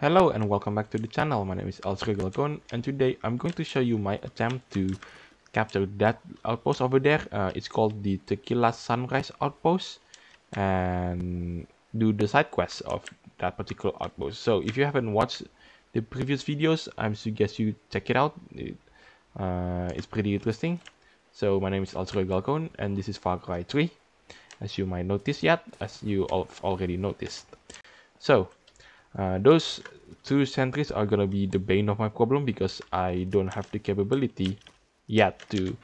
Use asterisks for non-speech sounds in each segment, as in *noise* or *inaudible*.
Hello and welcome back to the channel, my name is Alzeroy Galcone and today I'm going to show you my attempt to capture that outpost over there. Uh, it's called the Tequila Sunrise Outpost and do the side quests of that particular outpost. So if you haven't watched the previous videos, I suggest you check it out. It, uh, it's pretty interesting. So my name is Alzeroy Galcone and this is Far Cry 3 as you might notice yet, as you have already noticed. So uh, those two sentries are gonna be the bane of my problem because I don't have the capability yet to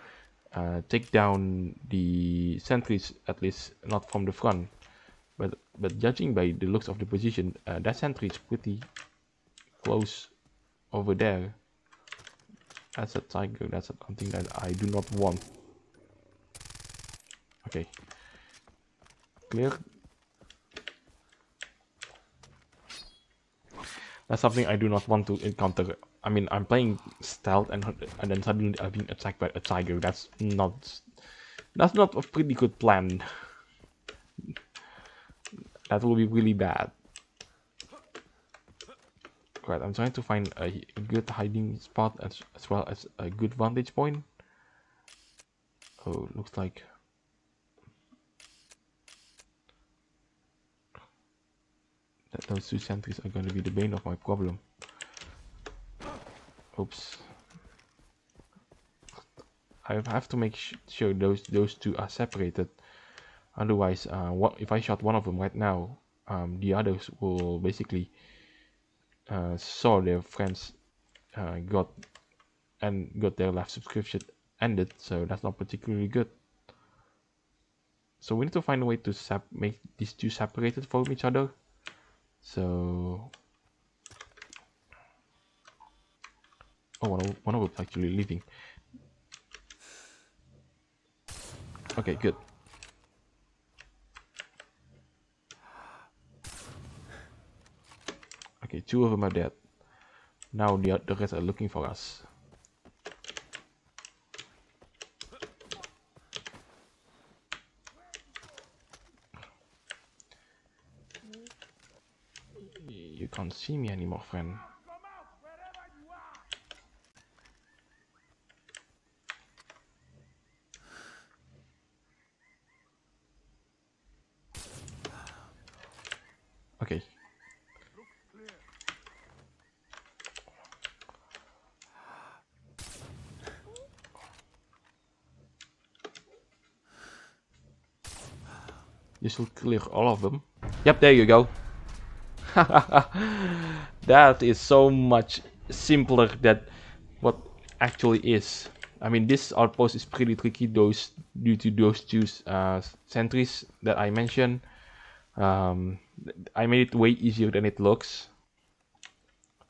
uh, take down the sentries at least not from the front. But but judging by the looks of the position uh, that sentry is pretty close over there. That's a tiger. That's something that I do not want. Okay. Clear That's something I do not want to encounter. I mean, I'm playing stealth and and then suddenly I'm being attacked by a tiger. That's not that's not a pretty good plan. That will be really bad. Right, I'm trying to find a good hiding spot as, as well as a good vantage point. Oh, looks like that those two sentries are going to be the bane of my problem. Oops. I have to make sure those those two are separated. Otherwise, uh, what if I shot one of them right now, um, the others will basically uh, saw their friends uh, got and got their life subscription ended. So that's not particularly good. So we need to find a way to make these two separated from each other. So, oh, one of, them actually leaving. Okay, good. Okay, two of them are dead. Now the, the rest are looking for us. Can't see me anymore, friend. Okay. This will clear all of them. Yep, there you go. *laughs* that is so much simpler than what actually is. I mean, this outpost is pretty tricky those due to those two uh, sentries that I mentioned. Um, I made it way easier than it looks.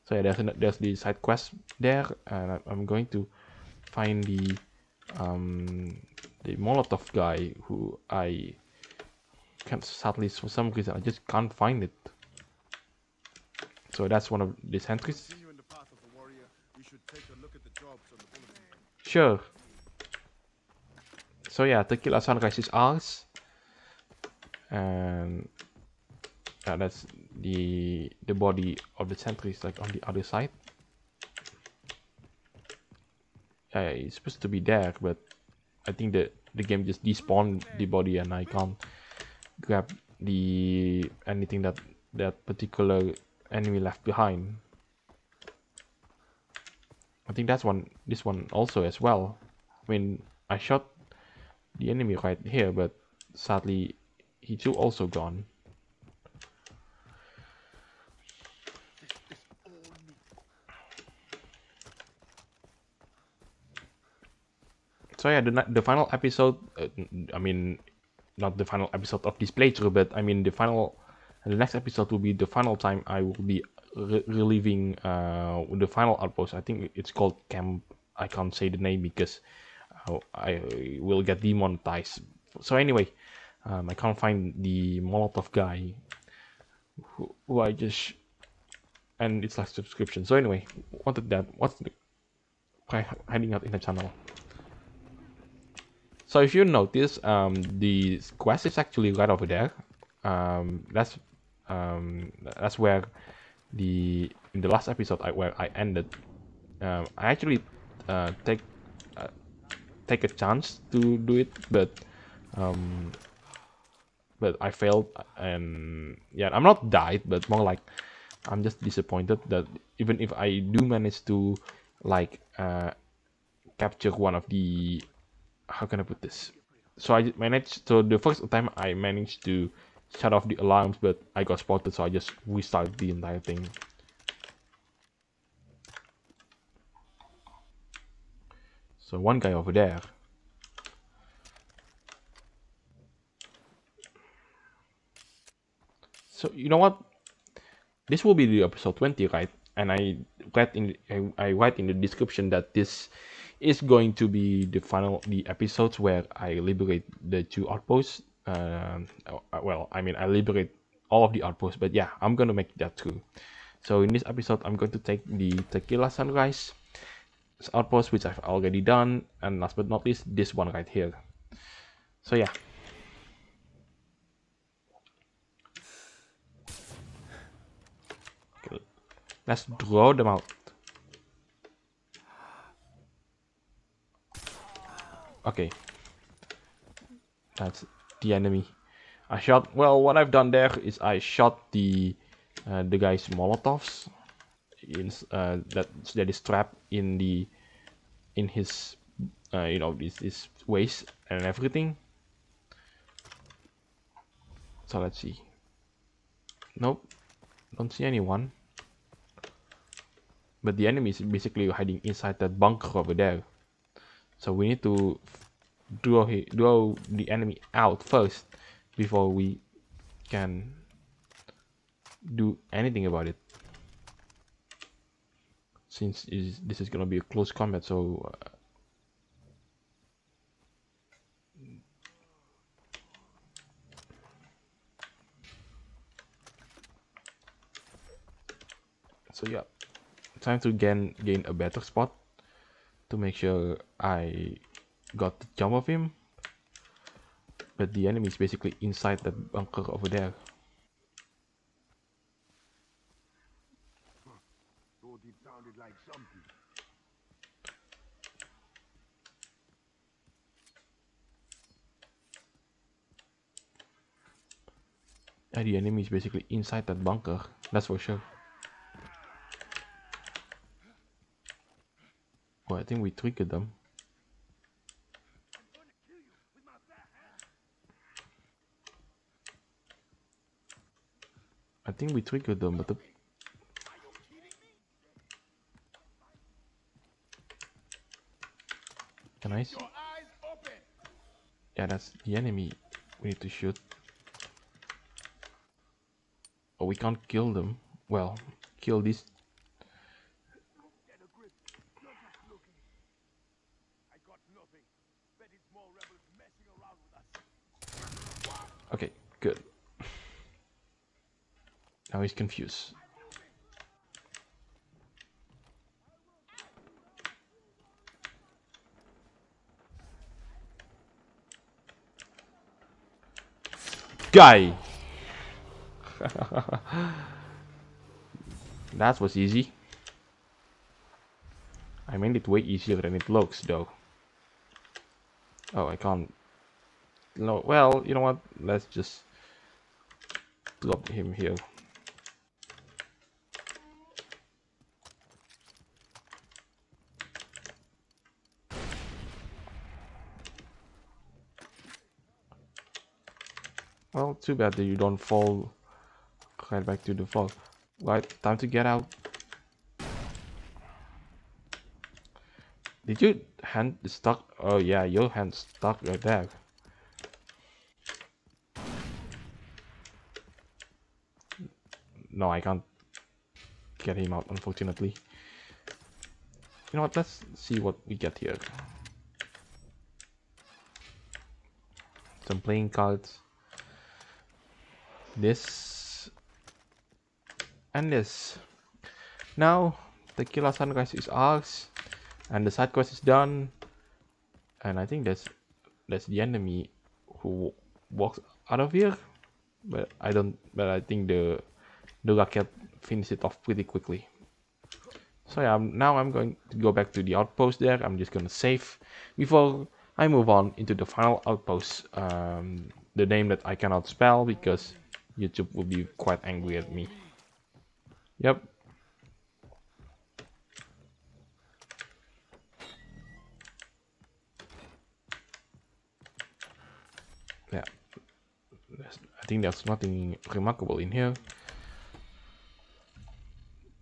So yeah, there's, there's the side quest there, and I'm going to find the um, the Molotov guy who I can't sadly for some reason I just can't find it. So that's one of the sentries. Sure. So yeah, Tequila Sunrise is ours. And yeah, that's the the body of the sentries like on the other side. Yeah, it's supposed to be there, but I think that the game just despawned the body and I can't grab the anything that that particular enemy left behind. I think that's one, this one also as well. I mean, I shot the enemy right here, but sadly, he too also gone. So yeah, the the final episode. Uh, I mean, not the final episode of this playthrough, but I mean the final the next episode will be the final time I will be re reliving uh, the final outpost. I think it's called Camp. I can't say the name because uh, I will get demonetized. So anyway, um, I can't find the Molotov guy who, who I just and it's like subscription. So anyway, what did that? What's the hiding out in the channel? So if you notice, um, the quest is actually right over there. Um, that's um, that's where the in the last episode I, where I ended, um, I actually uh, take uh, take a chance to do it, but um, but I failed, and yeah, I'm not died, but more like I'm just disappointed that even if I do manage to like uh, capture one of the how can I put this? So I managed. So the first time I managed to shut off the alarms, but I got spotted, so I just restarted the entire thing. So one guy over there. So you know what? This will be the episode 20, right? And I read in I, I write in the description that this is going to be the final the episodes where I liberate the two outposts. Uh, well, I mean I liberate all of the outposts, but yeah, I'm gonna make that too. So in this episode, I'm going to take the Tequila Sunrise outpost, which I've already done, and last but not least, this one right here. So yeah. Let's draw them out. Okay. That's the enemy. I shot, well, what I've done there is I shot the uh, the guy's molotovs in, uh, that that is trapped in the in his uh, you know this his waist and everything. So let's see. Nope, don't see anyone. But the enemy is basically hiding inside that bunker over there. So we need to draw, he, draw the enemy out first before we can do anything about it. Since is this is gonna be a close combat, so uh, so yeah time to gain gain a better spot to make sure I got the jump of him. But the enemy is basically inside that bunker over there. Yeah, the enemy is basically inside that bunker, that's for sure. Oh, I think we triggered them. Think we triggered them, but the Can I see? Yeah, that's the enemy we need to shoot. Oh, we can't kill them. Well, kill this Okay, good. Now he's confused. Guy! *laughs* that was easy. I made it way easier than it looks though. Oh, I can't no, well, you know what? Let's just drop him here. Well, too bad that you don't fall right back to the fall. Right, time to get out. Did you hand stuck? Oh yeah, your hand stuck right there. No, I can't get him out, unfortunately. You know what, let's see what we get here. Some playing cards. This. And this. Now, Tequila quest is ours. And the side quest is done. And I think that's that's the enemy who walks out of here. But I don't but I think the the rocket finish it off pretty quickly. So yeah, now I'm going to go back to the outpost there. I'm just gonna save before I move on into the final outpost. Um, the name that I cannot spell because YouTube will be quite angry at me. Yep. Yeah. I think there's nothing remarkable in here.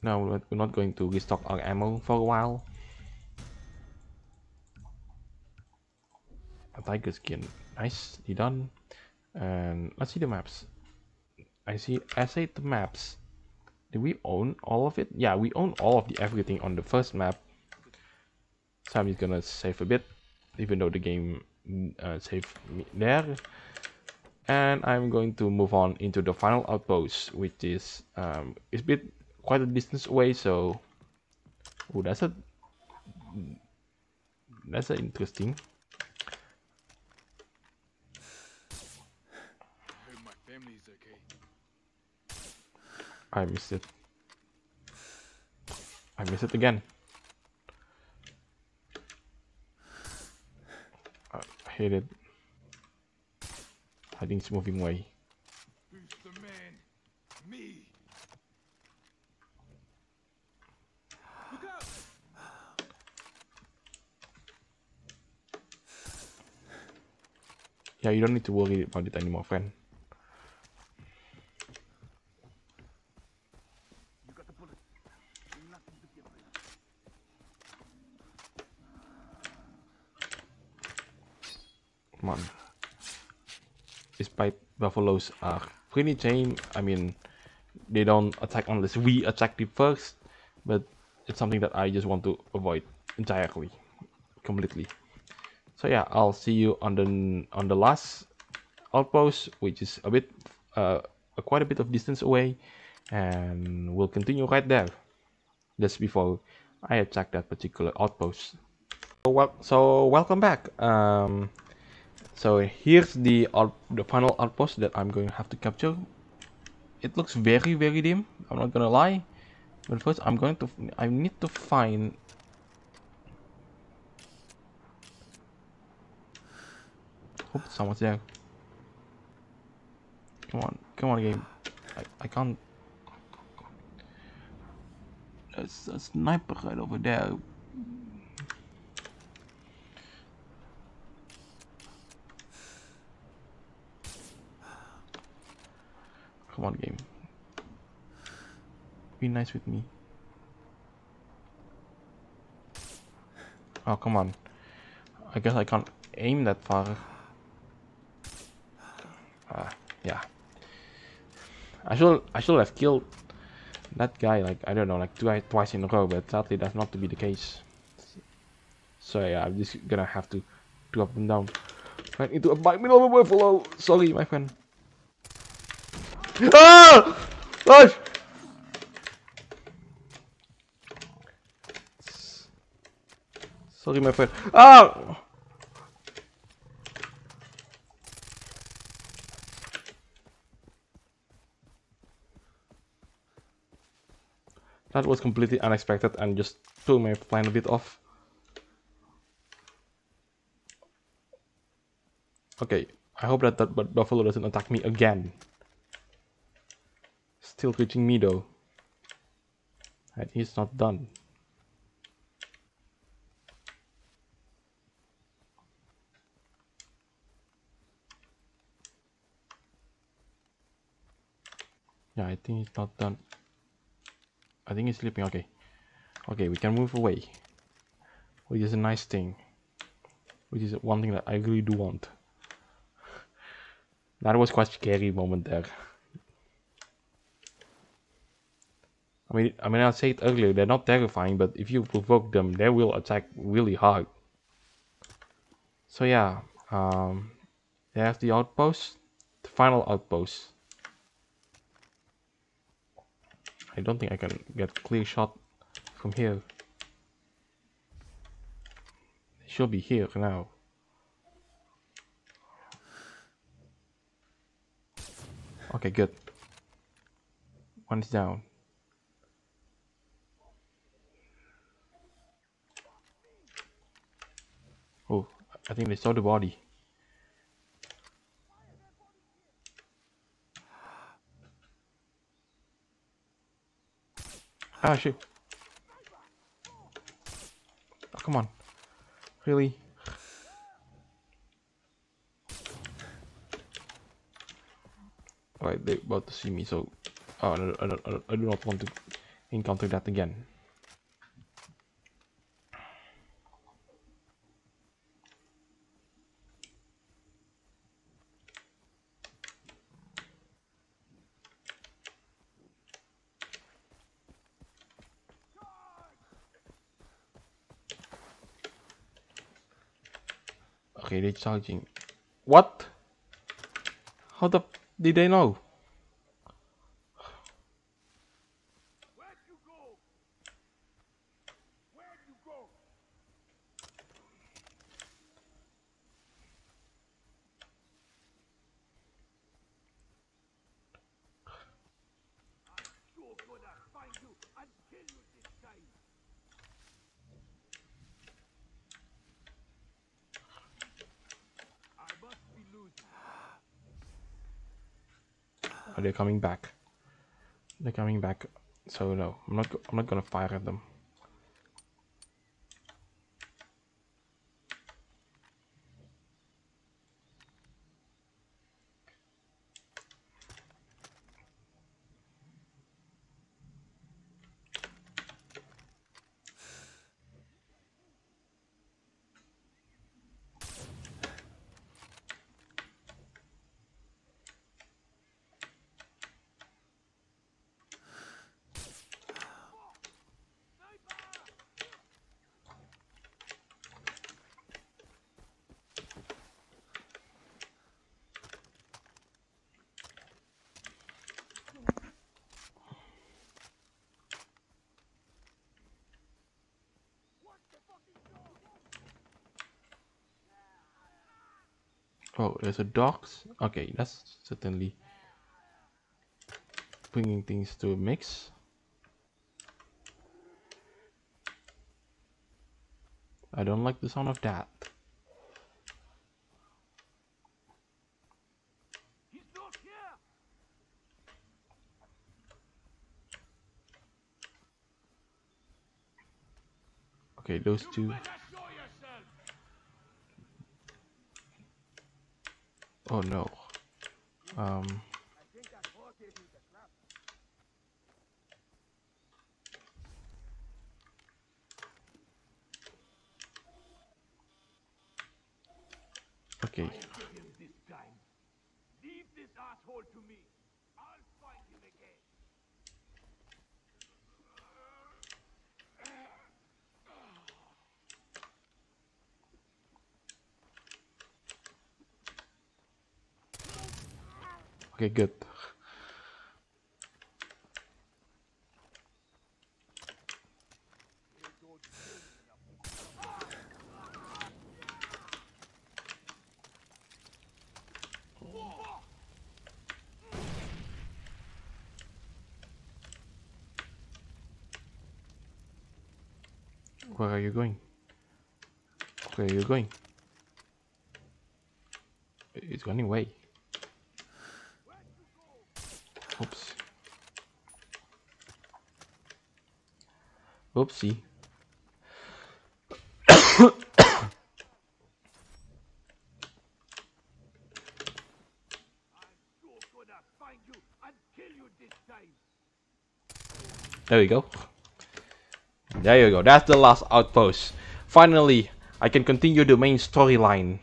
Now we're not going to restock our ammo for a while. A tiger skin, nicely done. And let's see the maps. I see I say the maps. Do we own all of it? Yeah, we own all of the everything on the first map. So I'm just gonna save a bit, even though the game uh, saved me there. And I'm going to move on into the final outpost, which is um, is a bit quite a distance away. So, oh, that's a that's a interesting. I missed it. I missed it again. I hate it. I think it's moving away. Who's the man? Me. Yeah, you don't need to worry about it anymore, friend. Come on. Despite buffaloes are pretty tame, I mean, they don't attack unless we attack them first, but it's something that I just want to avoid entirely, completely. So yeah, I'll see you on the on the last outpost, which is a bit, uh, quite a bit of distance away, and we'll continue right there, just before I attack that particular outpost. So, so welcome back. Um, so here's the the final outpost that I'm going to have to capture. It looks very very dim. I'm not gonna lie. But first I'm going to I need to find Hope someone's there. Come on, come on game. I, I can't There's a sniper right over there. Come on, game. Be nice with me. Oh, come on. I guess I can't aim that far. Uh, yeah. I should I should have killed that guy like I don't know like two, twice in a row, but sadly that's not to be the case. So yeah, I'm just gonna have to drop him down right into a bite middle of a buffalo. Sorry, my friend. Ah! Gosh! Sorry, my friend. Ah! That was completely unexpected and just threw my plan a bit off. Okay, I hope that that buffalo doesn't attack me again. Still reaching me though. And he's not done. Yeah, I think he's not done. I think he's sleeping. Okay. Okay, we can move away. Which is a nice thing. Which is one thing that I really do want. *laughs* That was quite scary moment there. I mean, I mean, I said earlier, they're not terrifying, but if you provoke them, they will attack really hard. So yeah, um, have the outpost, the final outpost. I don't think I can get a clear shot from here. It should be here now. Okay, good. One is down. I think they saw the body. Ah shit. Oh, come on. Really? Alright, they're about to see me, so... Oh, I, I, I do not want to encounter that again. Okay, they're charging. What? How the did they know? Where'd you go? Where'd you go? I'm sure gonna find you and kill you this time. I must be losing. Are coming back? They're coming back. So no, I'm not. I'm not gonna fire at them. Oh, there's a dogs. Okay, that's certainly bringing things to a mix. I don't like the sound of that. Okay, those two. Better show yourself. Oh no. Um. Okay. Leave this asshole to me. I'll find him again. Okay, good. Where are you going? Where are you going? It's running away. Oops. Oopsie. Sure gonna find you and kill you this time. There we go. There you go. That's the last outpost. Finally, I can continue the main storyline.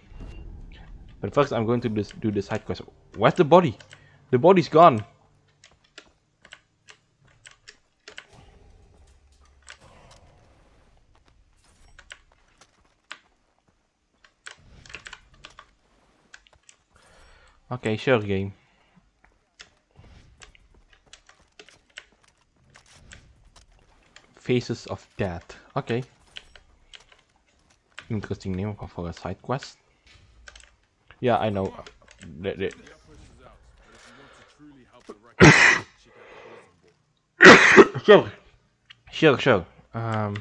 But first, I'm going to do the side quest. Where's the body? The body's gone. Okay, sure game. Faces of Death. Okay. Interesting name for a side quest. Yeah, I know. Sure. Sure, sure. Um.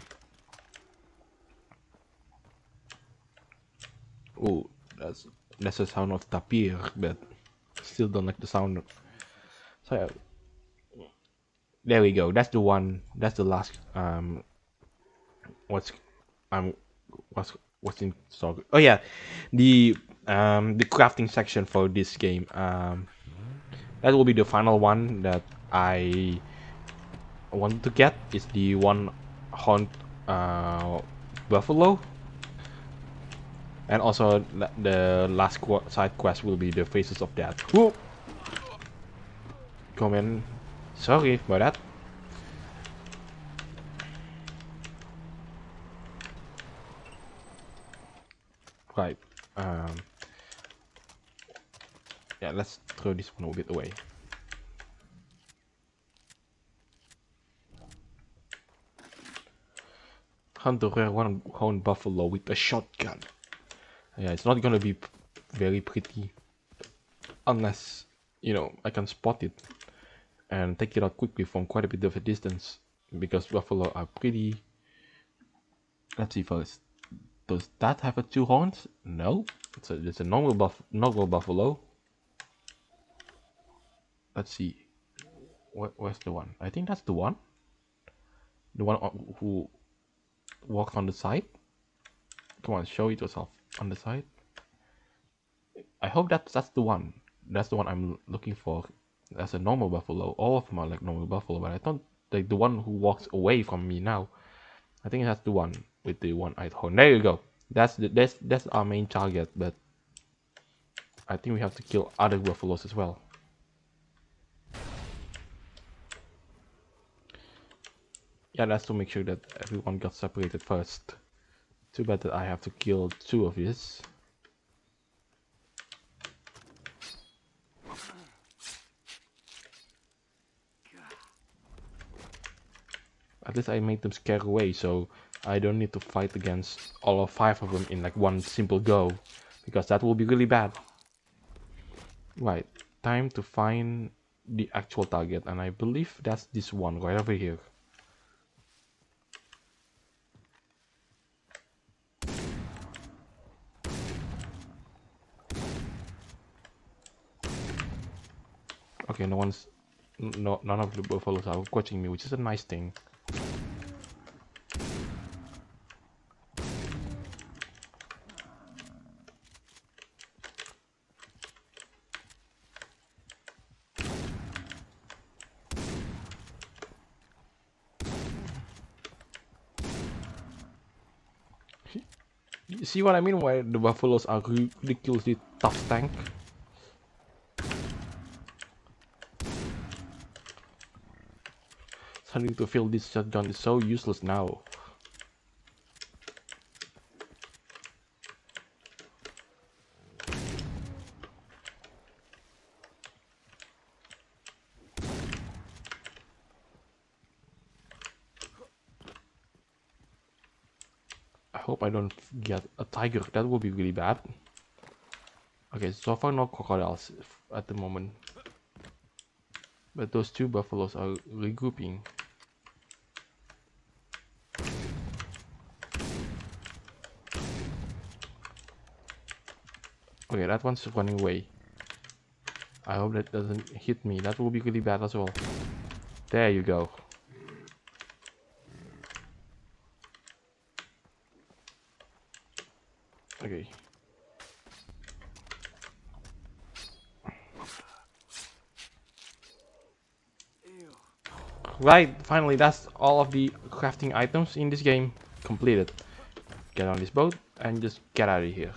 Oh, that's that's the sound of tapir, but still don't like the sound. So there we go. That's the one. That's the last. Um, what's um, what's what's in stock? Oh yeah, the um the crafting section for this game. Um, that will be the final one that I want to get. Is the one hunt uh buffalo and also the last qu side quest will be the faces of death Whoa! comment sorry for that right um yeah let's throw this one a bit away Hunter one horn buffalo with a shotgun. Yeah, it's not gonna be very pretty unless you know I can spot it and take it out quickly from quite a bit of a distance because buffalo are pretty. Let's see first. Does that have a two horns? No, it's a it's a normal buff normal buffalo. Let's see. Where, where's the one? I think that's the one. The one uh, who walks on the side. Come on, show it yourself on the side. I hope that that's the one. That's the one I'm looking for. That's a normal buffalo. All of them are like normal buffalo, but I thought like the one who walks away from me now. I think that's the one with the one-eyed horn. There you go. That's the that's that's our main target, but I think we have to kill other buffaloes as well. Yeah, that's to make sure that everyone got separated first. Too bad that I have to kill two of these. At least I made them scare away, so I don't need to fight against all of five of them in like one simple go. Because that will be really bad. Right, time to find the actual target, and I believe that's this one right over here. One's... No, none of the buffaloes are watching me, which is a nice thing. See what I mean? Why the buffaloes are ridiculously tough tank? Starting to feel this shotgun is so useless now. I hope I don't get a tiger, that would be really bad. Okay, so far no crocodiles at the moment. But those two buffaloes are regrouping. Okay, that one's running away. I hope that doesn't hit me. That will be really bad as well. There you go. Okay. Right, finally that's all of the crafting items in this game completed. Get on this boat and just get out of here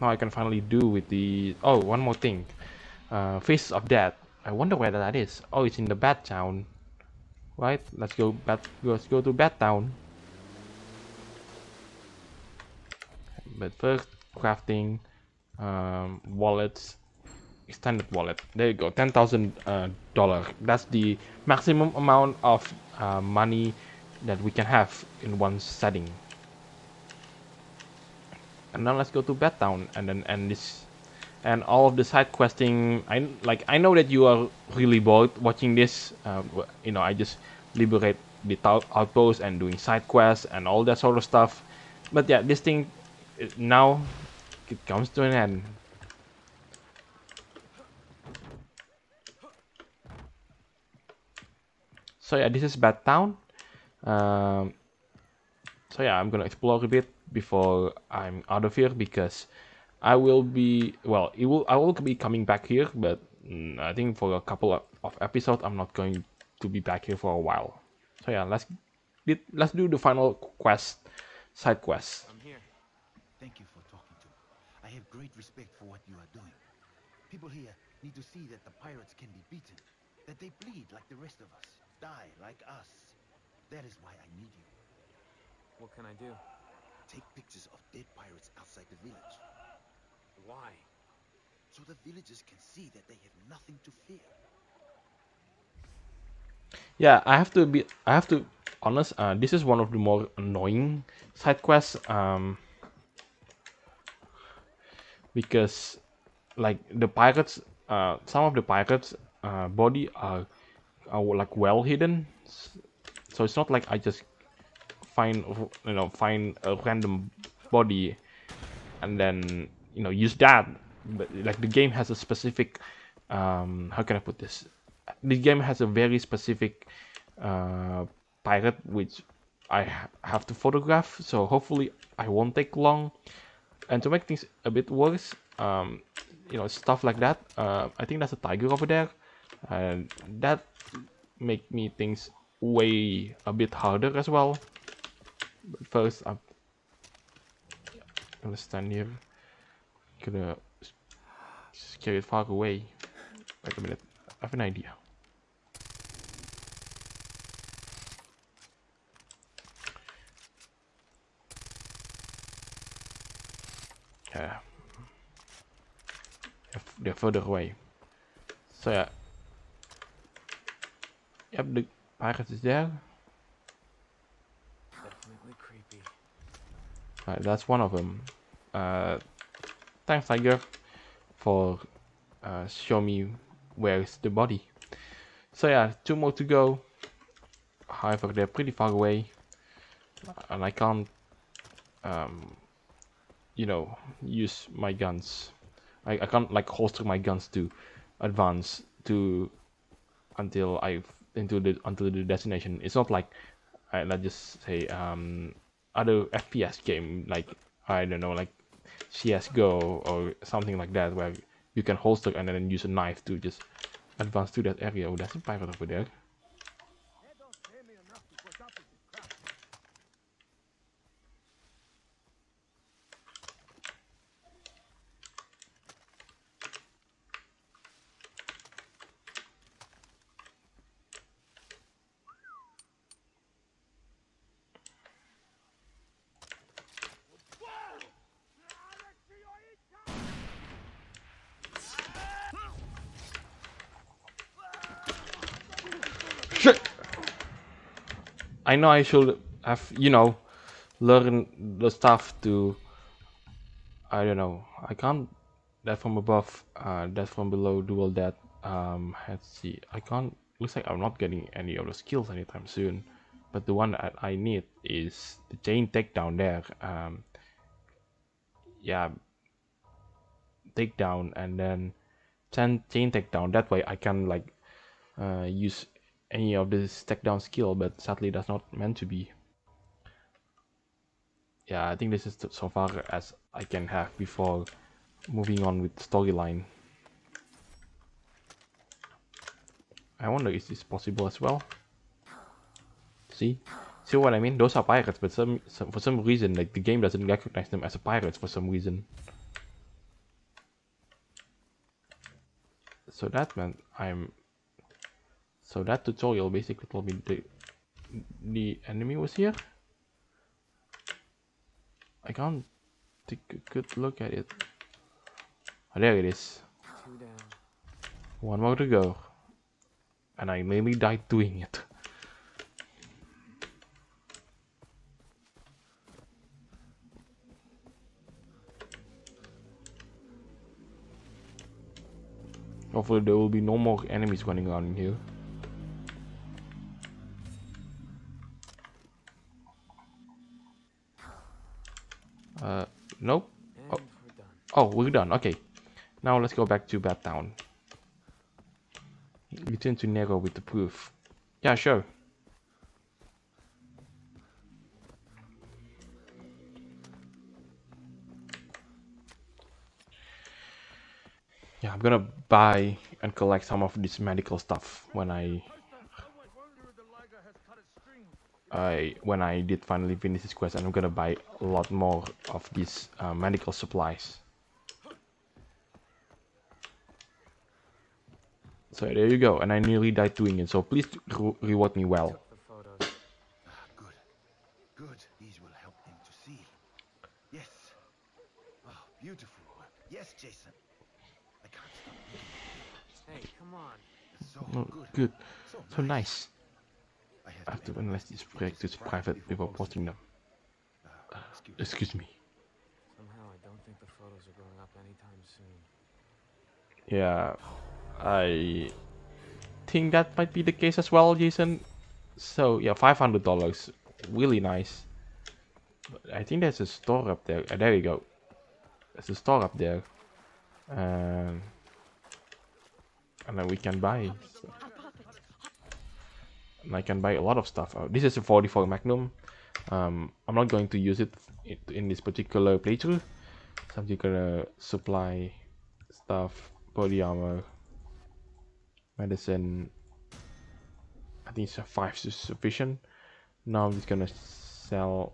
now I can finally do with the oh one more thing. Uh, Faces of Death. I wonder where that is. Oh it's in the Bad Town. Right? Let's go Bat let's go to Bad Town. But first crafting um, wallets. Extended wallet. There you go. Ten thousand uh, dollar. That's the maximum amount of uh, money that we can have in one setting and now let's go to Bad Town and then end this and all of the side questing I like I know that you are really bored watching this uh, you know I just liberate the outpost and doing side quests and all that sort of stuff but yeah this thing now it comes to an end. So yeah, this is Bad Town. Um, so yeah, I'm gonna explore a bit before I'm out of here because I will be well. It will I will be coming back here, but mm, I think for a couple of, of episodes I'm not going to be back here for a while. So yeah, let's let's do the final quest, side quest. I'm here. Thank you for talking to me. I have great respect for what you are doing. People here need to see that the pirates can be beaten, that they bleed like the rest of us, die like us. That is why I need you. What can I do? Take pictures of dead pirates outside the village, Why? so the villagers can see that they have nothing to fear. Yeah, I have to be. I have to honest. Uh, this is one of the more annoying side quests. Um, because like the pirates, uh, some of the pirates' uh, body are are like well hidden. So it's not like I just find you know find a random body and then you know use that. But like the game has a specific um, how can I put this? The game has a very specific uh, pirate which I ha- have to photograph. So hopefully I won't take long. And to make things a bit worse, um, you know stuff like that. Uh, I think that's a tiger over there, and that make me things way a bit harder as well. But first, I'm gonna stand here. Gonna scare it far away. Wait a minute. I have an idea. Yeah. They're further away. So yeah. Yep, the pirate is there. Right, that's one of them. Uh, thanks, Tiger, for uh, show me where's the body. So yeah, two more to go. However, they're pretty far away, and I can't, um, you know, use my guns. I, I can't like holster my guns to advance to until I into the until the destination. It's not like I let's just say um other FPS game like I don't know like CS:GO or something like that where you can holster and then use a knife to just advance to that area. Oh, that's a pirate over there. They don't pay me enough to put up with this crap. Shit! I know I should have, you know, learn the stuff to. I don't know. I can't. That from above, uh, that from below, do all that. Um, let's see. I can't. Looks like I'm not getting any of the skills anytime soon. But the one that I need is the chain takedown there. Um, yeah, takedown and then chain takedown. That way I can like uh, use any of this takedown skill, but sadly that's not meant to be. Yeah, I think this is so far as I can have before moving on with storyline. I wonder is this is possible as well? See, see what I mean? Those are pirates, but some, some for some reason like the game doesn't recognize them as a pirates for some reason. So that meant I'm so that tutorial basically told me the the enemy was here. I can't take a good look at it. Oh, there it is. One more to go. And I nearly died doing it. Hopefully there will be no more enemies running around in here. Uh, Nope. Oh. Oh, we're done. Okay. Now let's go back to Bad Town. Return to Nero with the proof. Yeah, sure. Yeah, I'm gonna buy and collect some of this medical stuff when I I when I did finally finish this quest, and I'm gonna buy a lot more of these uh, medical supplies. So there you go, and I nearly died doing it. So please re reward me well. Took the photos. Ah, good. Good. These will help them to see. Yes. Oh, beautiful work. Yes, Jason. I can't stop looking at Hey, come on. so Oh, good. good, So, so nice. I have to analyze these projects private before posting them. Uh, excuse me. Excuse me. Somehow I don't think the photos are going up anytime soon. Yeah, I think that might be the case as well, Jason. So yeah, five hundred dollars, really nice. But I think there's a store up there. Uh, there you go. There's a store up there, um, and then we can buy. So. And I can buy a lot of stuff. Uh, this is a 44 Magnum. Um, I'm not going to use it in, this particular playthrough. So I'm just gonna supply stuff, body armor, medicine. I think five is sufficient. Now I'm just gonna sell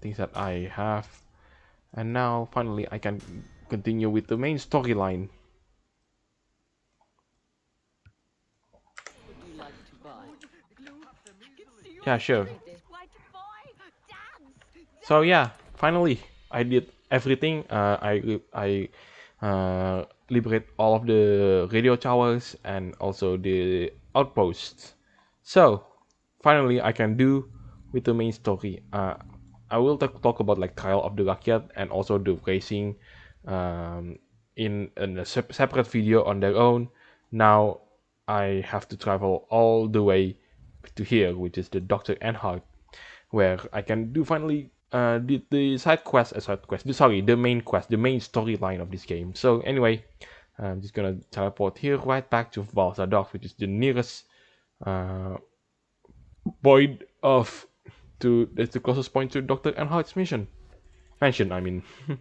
things that I have, and now finally I can continue with the main storyline. Would you like to buy? Yeah, sure. Why to buy? Dance! So yeah, finally I did everything. Uh, I I uh, liberate all of the radio towers and also the outposts. So finally I can do with the main story. Uh, I will talk, talk about like Trial of the Rakyat and also the racing um, in, in a sep- separate video on their own. Now I have to travel all the way to here, which is the Dr. Earnhardt where I can do finally uh the, the side quest, uh, side quest, the- sorry, the main quest, the main storyline of this game. So anyway, I'm just gonna teleport here right back to Valsa Docks, which is the nearest uh point of to that's the closest point to Doctor Earnhardt's mission. Mansion, I mean. *laughs*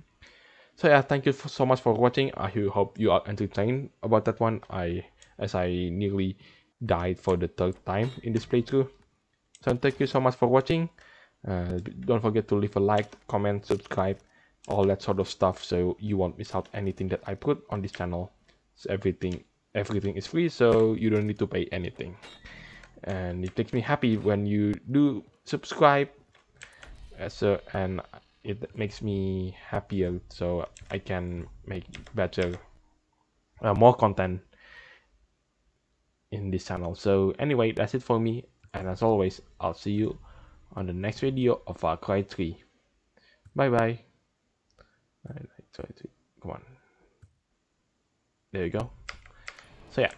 so yeah, thank you for, so much for watching. I hope you are entertained about that one. I as I nearly died for the third time in this playthrough. So thank you so much for watching. Uh, don't forget to leave a like, comment, subscribe, all that sort of stuff, so you won't miss out anything that I put on this channel. So everything, everything is free, so you don't need to pay anything. And it makes me happy when you do subscribe. Uh, so and it makes me happier, so I can make better, uh, more content in this channel. So anyway, that's it for me. And as always, I'll see you on the next video of Far Cry 3. Bye bye. Come on. There you go. So yeah,